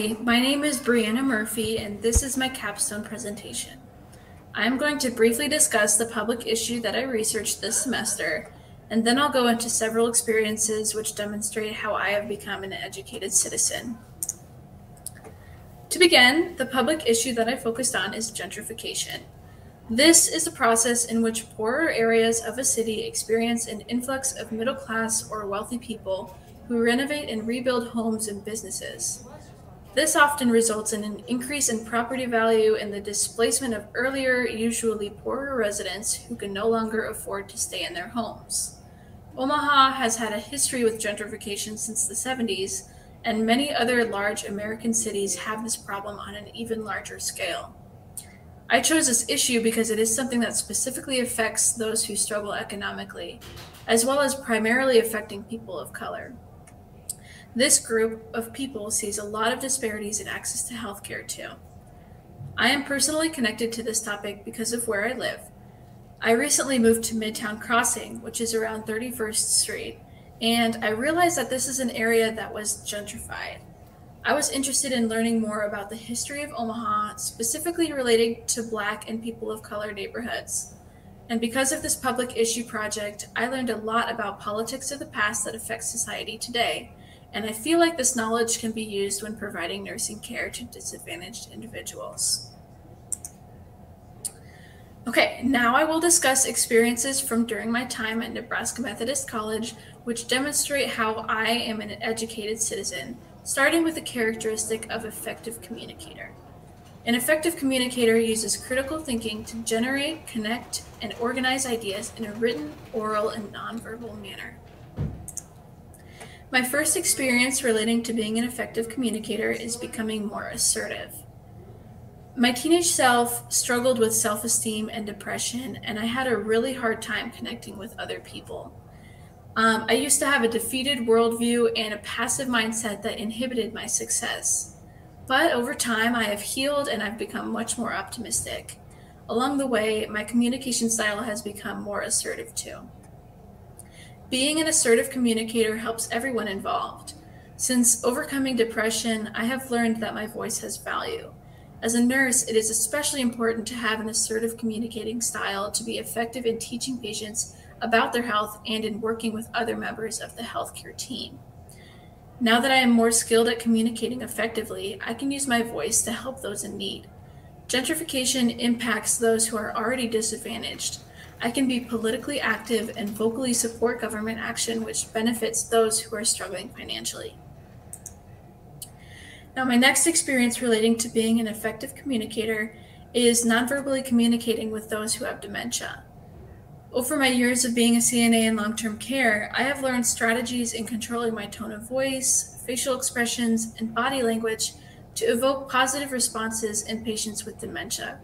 My name is Briana Murphy, and this is my capstone presentation. I am going to briefly discuss the public issue that I researched this semester, and then I'll go into several experiences which demonstrate how I have become an educated citizen. To begin, the public issue that I focused on is gentrification. This is a process in which poorer areas of a city experience an influx of middle class or wealthy people who renovate and rebuild homes and businesses. This often results in an increase in property value and the displacement of earlier, usually poorer residents who can no longer afford to stay in their homes. Omaha has had a history with gentrification since the 70s, and many other large American cities have this problem on an even larger scale. I chose this issue because it is something that specifically affects those who struggle economically, as well as primarily affecting people of color. This group of people sees a lot of disparities in access to healthcare too. I am personally connected to this topic because of where I live. I recently moved to Midtown Crossing, which is around 31st Street, and I realized that this is an area that was gentrified. I was interested in learning more about the history of Omaha, specifically relating to Black and people of color neighborhoods. And because of this public issue project, I learned a lot about politics of the past that affect society today, and I feel like this knowledge can be used when providing nursing care to disadvantaged individuals. Okay, now I will discuss experiences from during my time at Nebraska Methodist College, which demonstrate how I am an educated citizen, starting with the characteristic of effective communicator. An effective communicator uses critical thinking to generate, connect, and organize ideas in a written, oral, and nonverbal manner. My first experience relating to being an effective communicator is becoming more assertive. My teenage self struggled with self esteem and depression, and I had a really hard time connecting with other people. Um, I used to have a defeated worldview and a passive mindset that inhibited my success. But over time, I have healed and I've become much more optimistic. Along the way, my communication style has become more assertive too. Being an assertive communicator helps everyone involved. Since overcoming depression, I have learned that my voice has value. As a nurse, it is especially important to have an assertive communicating style to be effective in teaching patients about their health and in working with other members of the healthcare team. Now that I am more skilled at communicating effectively, I can use my voice to help those in need. Gentrification impacts those who are already disadvantaged. I can be politically active and vocally support government action which benefits those who are struggling financially. Now, my next experience relating to being an effective communicator is nonverbally communicating with those who have dementia. Over my years of being a CNA in long term care, I have learned strategies in controlling my tone of voice, facial expressions, and body language to evoke positive responses in patients with dementia.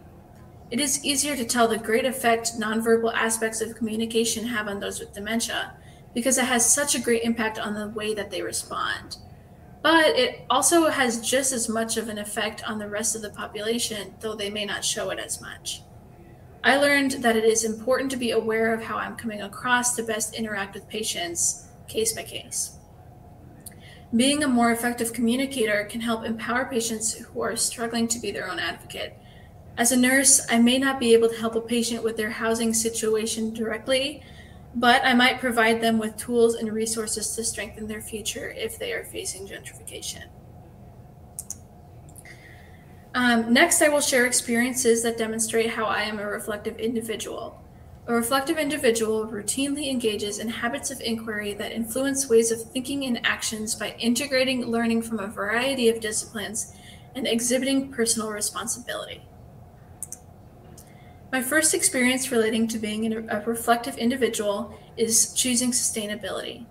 It is easier to tell the great effect nonverbal aspects of communication have on those with dementia because it has such a great impact on the way that they respond. But it also has just as much of an effect on the rest of the population, though they may not show it as much. I learned that it is important to be aware of how I'm coming across to best interact with patients, case by case. Being a more effective communicator can help empower patients who are struggling to be their own advocate as a nurse, I may not be able to help a patient with their housing situation directly, but I might provide them with tools and resources to strengthen their future if they are facing gentrification. Um, next, I will share experiences that demonstrate how I am a reflective individual. A reflective individual routinely engages in habits of inquiry that influence ways of thinking and actions by integrating learning from a variety of disciplines and exhibiting personal responsibility. My first experience relating to being a reflective individual is choosing sustainability.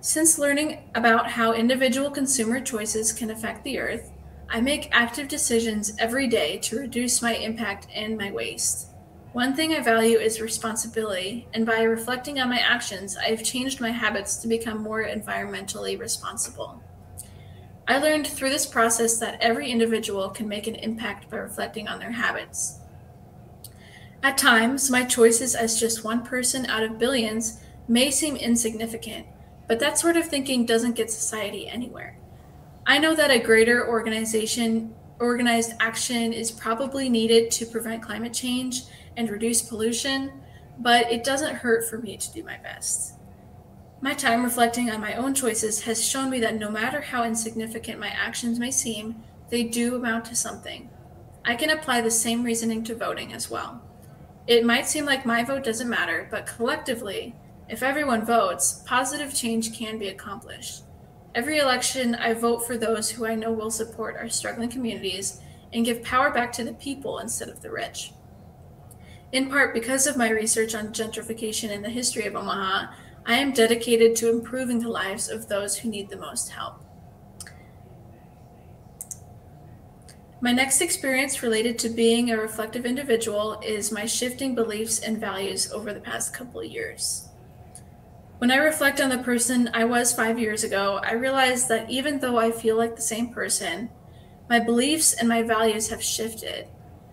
Since learning about how individual consumer choices can affect the earth, I make active decisions every day to reduce my impact and my waste. One thing I value is responsibility, and by reflecting on my actions, I have changed my habits to become more environmentally responsible. I learned through this process that every individual can make an impact by reflecting on their habits. At times, my choices as just one person out of billions may seem insignificant, but that sort of thinking doesn't get society anywhere. I know that a greater organization organized action is probably needed to prevent climate change and reduce pollution, but it doesn't hurt for me to do my best. My time reflecting on my own choices has shown me that no matter how insignificant my actions may seem, they do amount to something. I can apply the same reasoning to voting as well. It might seem like my vote doesn't matter, but collectively, if everyone votes, positive change can be accomplished. Every election, I vote for those who I know will support our struggling communities and give power back to the people instead of the rich. In part because of my research on gentrification and the history of Omaha, I am dedicated to improving the lives of those who need the most help. My next experience related to being a reflective individual is my shifting beliefs and values over the past couple of years. When I reflect on the person I was five years ago, I realize that even though I feel like the same person, my beliefs and my values have shifted.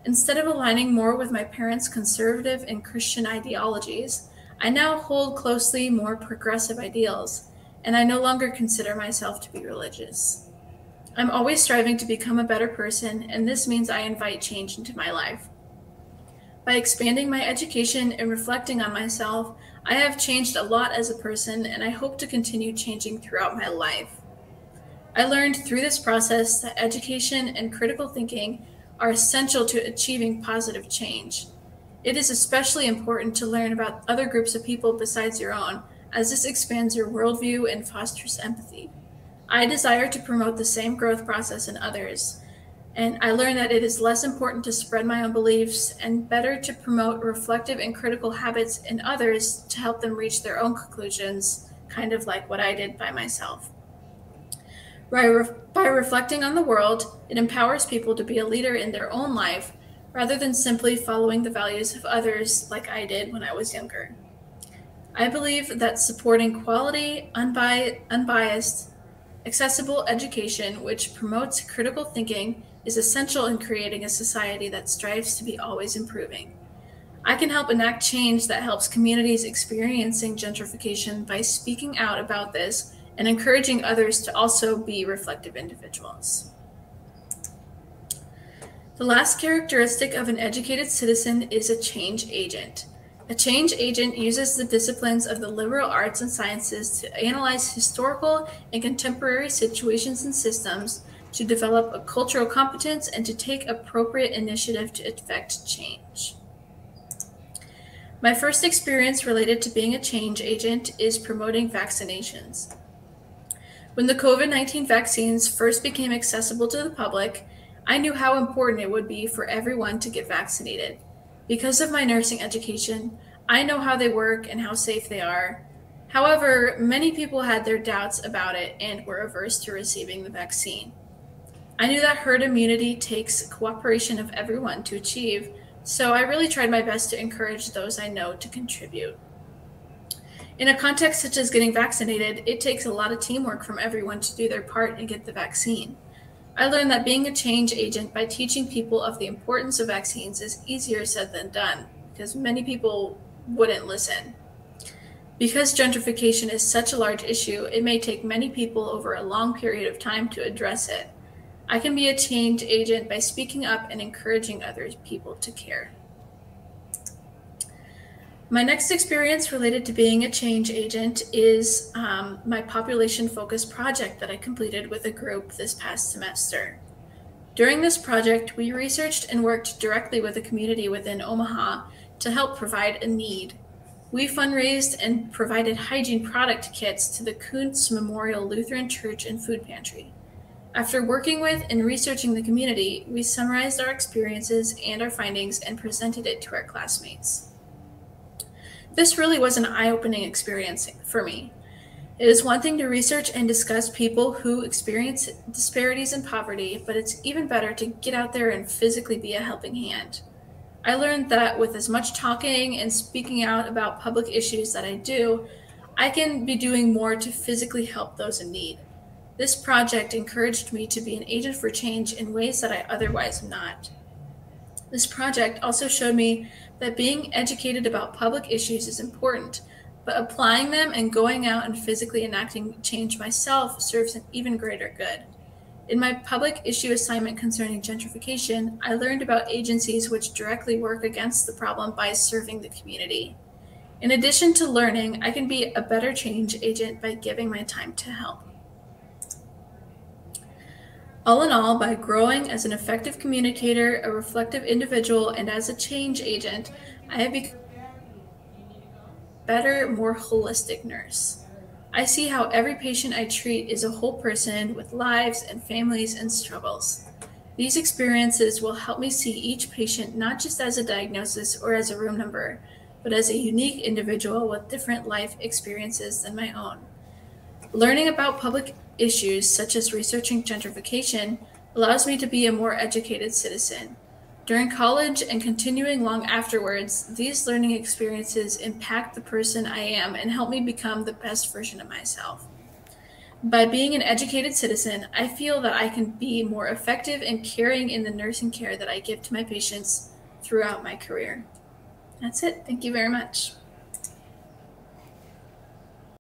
Instead of aligning more with my parents' conservative and Christian ideologies, I now hold closely more progressive ideals, and I no longer consider myself to be religious. I'm always striving to become a better person, and this means I invite change into my life. By expanding my education and reflecting on myself, I have changed a lot as a person, and I hope to continue changing throughout my life. I learned through this process that education and critical thinking are essential to achieving positive change. It is especially important to learn about other groups of people besides your own, as this expands your worldview and fosters empathy. I desire to promote the same growth process in others, and I learned that it is less important to spread my own beliefs and better to promote reflective and critical habits in others to help them reach their own conclusions, kind of like what I did by myself. By, re- by reflecting on the world, it empowers people to be a leader in their own life rather than simply following the values of others like I did when I was younger. I believe that supporting quality, unbi- unbiased, accessible education which promotes critical thinking is essential in creating a society that strives to be always improving. I can help enact change that helps communities experiencing gentrification by speaking out about this and encouraging others to also be reflective individuals. The last characteristic of an educated citizen is a change agent. A change agent uses the disciplines of the liberal arts and sciences to analyze historical and contemporary situations and systems, to develop a cultural competence, and to take appropriate initiative to effect change. My first experience related to being a change agent is promoting vaccinations. When the COVID 19 vaccines first became accessible to the public, I knew how important it would be for everyone to get vaccinated. Because of my nursing education, I know how they work and how safe they are. However, many people had their doubts about it and were averse to receiving the vaccine. I knew that herd immunity takes cooperation of everyone to achieve, so I really tried my best to encourage those I know to contribute. In a context such as getting vaccinated, it takes a lot of teamwork from everyone to do their part and get the vaccine. I learned that being a change agent by teaching people of the importance of vaccines is easier said than done because many people wouldn't listen. Because gentrification is such a large issue, it may take many people over a long period of time to address it. I can be a change agent by speaking up and encouraging other people to care. My next experience related to being a change agent is um, my population focused project that I completed with a group this past semester. During this project, we researched and worked directly with a community within Omaha to help provide a need. We fundraised and provided hygiene product kits to the Kountze Memorial Lutheran Church and Food Pantry. After working with and researching the community, we summarized our experiences and our findings and presented it to our classmates. This really was an eye opening experience for me. It is one thing to research and discuss people who experience disparities in poverty, but it's even better to get out there and physically be a helping hand. I learned that with as much talking and speaking out about public issues that I do, I can be doing more to physically help those in need. This project encouraged me to be an agent for change in ways that I otherwise am not. This project also showed me that being educated about public issues is important, but applying them and going out and physically enacting change myself serves an even greater good. In my public issue assignment concerning gentrification, I learned about agencies which directly work against the problem by serving the community. In addition to learning, I can be a better change agent by giving my time to help. All in all, by growing as an effective communicator, a reflective individual, and as a change agent, I have become a better, more holistic nurse. I see how every patient I treat is a whole person with lives and families and struggles. These experiences will help me see each patient not just as a diagnosis or as a room number, but as a unique individual with different life experiences than my own. Learning about public issues, such as researching gentrification, allows me to be a more educated citizen. During college and continuing long afterwards, these learning experiences impact the person I am and help me become the best version of myself. By being an educated citizen, I feel that I can be more effective in caring in the nursing care that I give to my patients throughout my career. That's it. Thank you very much.